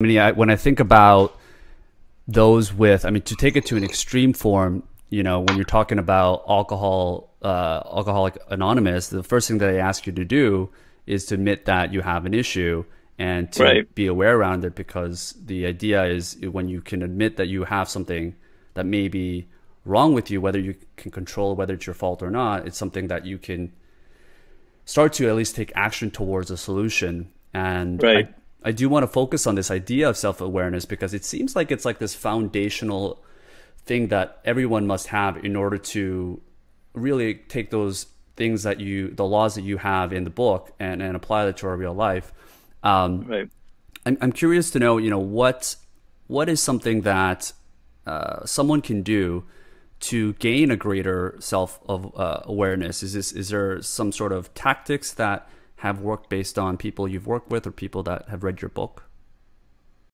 I mean, I, when I think about those with, I mean, to take it to an extreme form, you know, when you're talking about alcohol, uh, alcoholic anonymous, the first thing that they ask you to do is to admit that you have an issue and to Right. be aware around it because the idea is when you can admit that you have something that may be wrong with you, whether you can control whether it's your fault or not, it's something that you can start to at least take action towards a solution. And Right. I, I do want to focus on this idea of self awareness because it seems like it's like this foundational thing that everyone must have in order to really take those things that you, the laws that you have in the book and, and apply that to our real life. Um, Right. I'm, I'm curious to know, you know, what what is something that uh, someone can do to gain a greater self of uh, awareness? Is this is there some sort of tactics that have worked based on people you've worked with or people that have read your book?